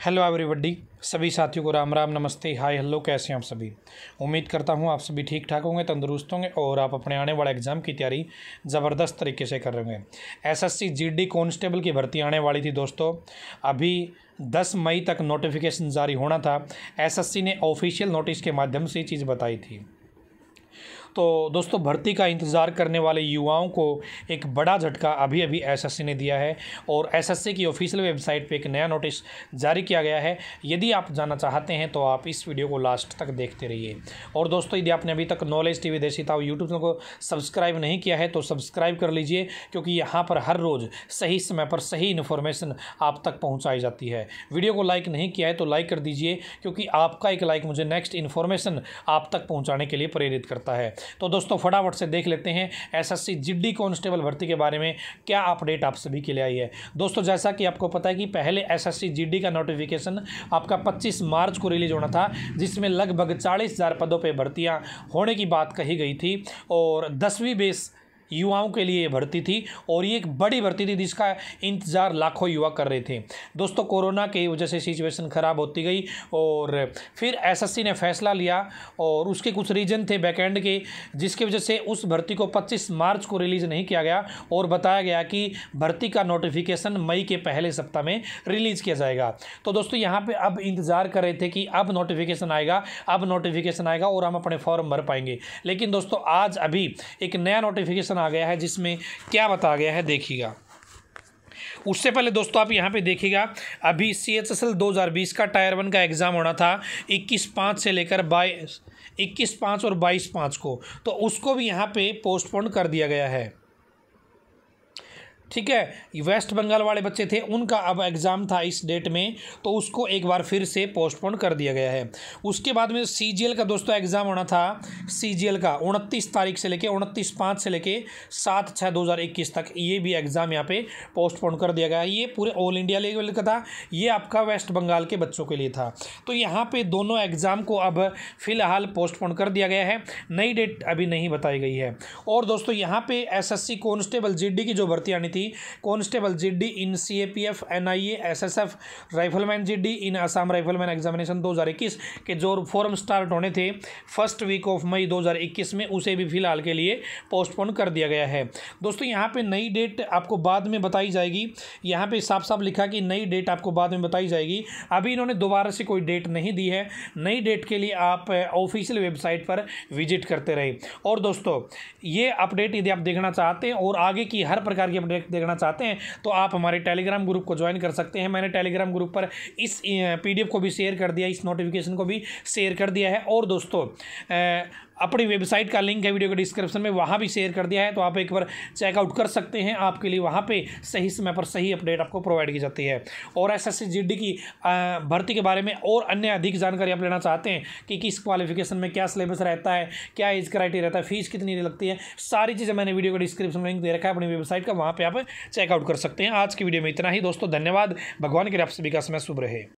Hello everybody सभी साथियों को राम राम, नमस्ते, हाय हेलो कैसे हैं आप सभी? उम्मीद करता हूँ आप सभी ठीक ठाक होंगे, तंदुरुस्त होंगे और आप अपने आने वाले एग्ज़ाम की तैयारी ज़बरदस्त तरीके से कर रहे होंगे। एसएससी जीडी कांस्टेबल की भर्ती आने वाली थी दोस्तों। अभी 10 मई तक नोटिफिकेशन जारी होना था। एसएससी ने ऑफिशियल नोटिस के माध्यम से चीज़ बताई थी। तो दोस्तों, भर्ती का इंतज़ार करने वाले युवाओं को एक बड़ा झटका अभी अभी एसएससी ने दिया है और एसएससी की ऑफिशियल वेबसाइट पे एक नया नोटिस जारी किया गया है। यदि आप जानना चाहते हैं तो आप इस वीडियो को लास्ट तक देखते रहिए। और दोस्तों, यदि आपने अभी तक नॉलेज टी वी देसी था यूट्यूब चैनल को सब्सक्राइब नहीं किया है तो सब्सक्राइब कर लीजिए, क्योंकि यहाँ पर हर रोज़ सही समय पर सही इन्फॉर्मेशन आप तक पहुँचाई जाती है। वीडियो को लाइक नहीं किया है तो लाइक कर दीजिए, क्योंकि आपका एक लाइक मुझे नेक्स्ट इन्फॉर्मेशन आप तक पहुँचाने के लिए प्रेरित करता है। तो दोस्तों, फटाफट से देख लेते हैं एसएससी जिड्डी कांस्टेबल भर्ती के बारे में क्या अपडेट आप सभी के लिए आई है। दोस्तों, जैसा कि आपको पता है कि पहले एसएससी जीडी का नोटिफिकेशन आपका 25 मार्च को रिलीज़ होना था, जिसमें लगभग चालीस हज़ार पदों पर भर्तियाँ होने की बात कही गई थी और दसवीं बेस युवाओं के लिए भर्ती थी और ये एक बड़ी भर्ती थी जिसका इंतज़ार लाखों युवा कर रहे थे। दोस्तों, कोरोना की वजह से सिचुएशन ख़राब होती गई और फिर एसएससी ने फैसला लिया और उसके कुछ रीजन थे बैकेंड के, जिसकी वजह से उस भर्ती को 25 मार्च को रिलीज़ नहीं किया गया और बताया गया कि भर्ती का नोटिफिकेशन मई के पहले सप्ताह में रिलीज़ किया जाएगा। तो दोस्तों, यहाँ पर अब इंतज़ार कर रहे थे कि अब नोटिफिकेशन आएगा, अब नोटिफिकेशन आएगा और हम अपने फॉर्म भर पाएँगे। लेकिन दोस्तों, आज अभी एक नया नोटिफिकेशन आ गया है जिसमें क्या बताया गया है देखिएगा। उससे पहले दोस्तों आप यहाँ पे देखिएगा, अभी सी एच एस एल दो हज़ार बीस का टायर वन का एग्ज़ाम होना था इक्कीस पाँच से लेकर बाईस, इक्कीस पाँच और बाईस पाँच को तो उसको भी यहाँ पे पोस्टपोन कर दिया गया है। ठीक है? वेस्ट बंगाल वाले बच्चे थे, उनका अब एग्ज़ाम था इस डेट में तो उसको एक बार फिर से पोस्टपोन कर दिया गया है। उसके बाद में सीजीएल का दोस्तों एग्ज़ाम होना था सीजीएल का, उनतीस तारीख से लेके, उनतीस पाँच से लेके सात छः दो तक ये भी एग्ज़ाम यहाँ पे पोस्टपोन कर दिया गया है। ये पूरे ऑल इंडिया लेवल का था, ये आपका वेस्ट बंगाल के बच्चों के लिए था। तो यहाँ पर दोनों एग्ज़ाम को अब फ़िलहाल पोस्टपोन कर दिया गया है, नई डेट अभी नहीं बताई गई है। और दोस्तों, यहाँ पे एसएससी कांस्टेबल जीडी की जो भर्ती आनी थी थी। Constable GD in CAPF NIA SSF rifleman GD in Assam rifleman examination 2021 के जो फॉर्म स्टार्ट होने थे। फ़र्स्ट वीक ऑफ़ मई 2021 में उसे भी फ़िलहाल के लिए पोस्टपोन कर दिया गया है। दोस्तों, यहाँ पे नई डेट आपको बाद में बताई जाएगी। यहाँ पे साफ़ साफ़ लिखा कि नई डेट आपको बाद में बताई जाएगी। अभी इन्होंने दोबारा से कोई डेट नहीं दी है। नई डेट के लिए आप ऑफिशियल वेबसाइट पर विज़िट करते रहे। और दोस्तों, ये अपडेट यदि आप देखना चाहते हैं और आगे की हर प्रकार की अपडेट देखना चाहते हैं तो आप हमारे टेलीग्राम ग्रुप को ज्वाइन कर सकते हैं। मैंने टेलीग्राम ग्रुप पर इस पीडीएफ को भी शेयर कर दिया, इस नोटिफिकेशन को भी शेयर कर दिया है। और दोस्तों अपनी वेबसाइट का लिंक है, वीडियो के डिस्क्रिप्शन में, वहाँ भी शेयर कर दिया है तो आप एक बार चेकआउट कर सकते हैं आपके लिए, वहाँ पे सही समय पर सही अपडेट आपको प्रोवाइड की जाती है। और एस एस की भर्ती के बारे में और अन्य अधिक जानकारी आप लेना चाहते हैं कि किस क्वालिफिकेशन में क्या सिलेबस रहता है, क्या एज क्राइटेरिया रहता है फ़ीस कितनी लगती है, सारी चीज़ें मैंने वीडियो के डिस्क्रिप्शन में लिंक दे रखा है, अपनी वेबसाइट का, वहाँ पर आप चेकआउट कर सकते हैं। आज की वीडियो में इतना ही, दोस्तों, धन्यवाद। भगवान के आप सभी का समय शुभ रहे।